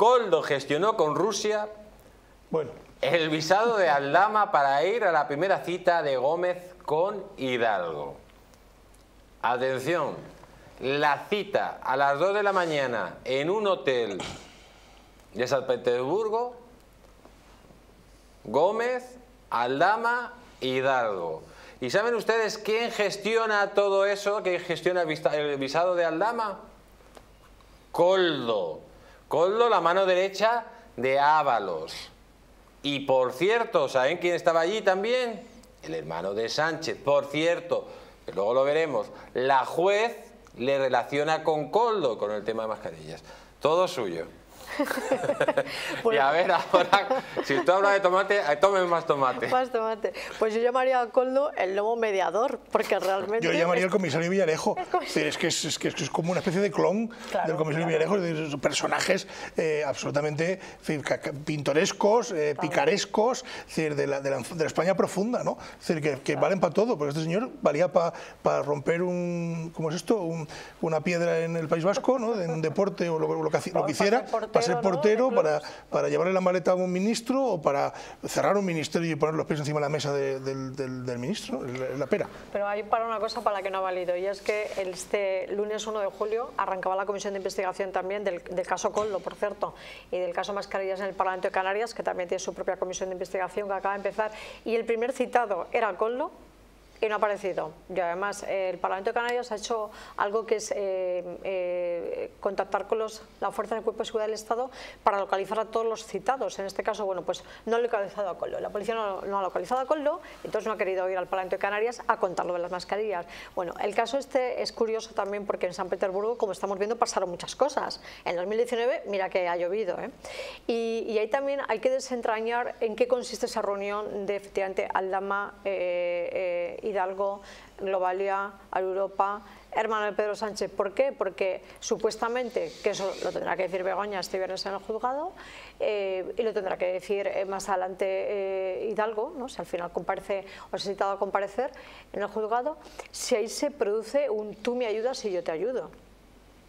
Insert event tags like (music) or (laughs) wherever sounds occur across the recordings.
Coldo gestionó con Rusia Bueno, el visado de Aldama para ir a la primera cita de Gómez con Hidalgo. Atención, la cita a las 2 de la mañana en un hotel de San Petersburgo, Gómez, Aldama, Hidalgo. ¿Y saben ustedes quién gestiona todo eso? ¿Quién gestiona el visado de Aldama? Coldo. Coldo, la mano derecha de Ábalos. Y por cierto, ¿saben quién estaba allí también? El hermano de Sánchez. Por cierto, que luego lo veremos, la juez le relaciona con Coldo con el tema de mascarillas. Todo suyo. (laughs) y a ver, ahora, si tú hablas de tomate, eh, tomen más tomate. Más tomate. Pues yo llamaría a Coldo el nuevo mediador, porque realmente... yo llamaría al comisario Villarejo. Es que es, es que es como una especie de clon Claro, del comisario Villarejo, son personajes eh, absolutamente pintorescos, eh, picarescos, es decir, de, la, de, la, de la España profunda, ¿no? Es decir, que, que valen para todo, porque este señor valía para romper un, ¿cómo es esto? Un- una piedra en el País Vasco, ¿no? De un deporte o lo, lo que, lo hiciera, portero, para ser portero, para, para llevarle la maleta a un ministro o para cerrar un ministerio y poner los pies encima de la mesa de- del, del- del ministro, la pera. Pero hay para una cosa para la que no ha valido, y es que este lunes 1 de julio arrancaba la comisión de investigación también del, del caso Coldo, por cierto, y del caso Mascarillas en el Parlamento de Canarias, que también tiene su propia comisión de investigación que acaba de empezar, y el primer citado era Coldo, y no ha aparecido. Y además el Parlamento de Canarias ha hecho algo que es eh, eh, contactar con los, la Fuerza del Cuerpo de Seguridad del Estado para localizar a todos los citados. En este caso, bueno, pues no ha localizado a Coldo. La policía no, no ha localizado a Coldo, entonces no ha querido ir al Parlamento de Canarias a contar lo de las mascarillas. Bueno, el caso este es curioso también porque en San Petersburgo, como estamos viendo, pasaron muchas cosas. En 2019, mira que ha llovido. ¿eh? Y, y ahí también hay que desentrañar en qué consiste esa reunión de efectivamente Aldama, eh, eh, Hidalgo, Globalia, Europa, hermano de Pedro Sánchez. ¿Por qué? Porque supuestamente, que eso lo tendrá que decir Begoña este viernes en el juzgado, eh, y lo tendrá que decir eh, más adelante eh, Hidalgo, ¿no? si al final comparece o ha citado a comparecer en el juzgado, si ahí se produce un tú me ayudas y yo te ayudo.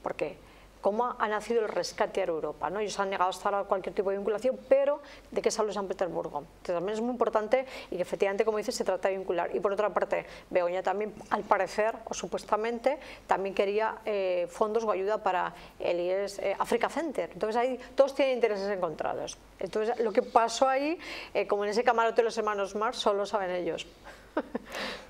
¿Por qué? Cómo ha nacido el rescate a Europa. ¿no? Ellos han negado hasta ahora cualquier tipo de vinculación, pero ¿de qué sale San Petersburgo? Entonces, también es muy importante y que efectivamente, como dices, se trata de vincular. Y por otra parte, Begoña también, al parecer, o supuestamente, también quería eh, fondos o ayuda para el IES eh, Africa Center. Entonces, ahí todos tienen intereses encontrados. Entonces, lo que pasó ahí, eh, como en ese camarote de los hermanos Mars, solo saben ellos. (laughs)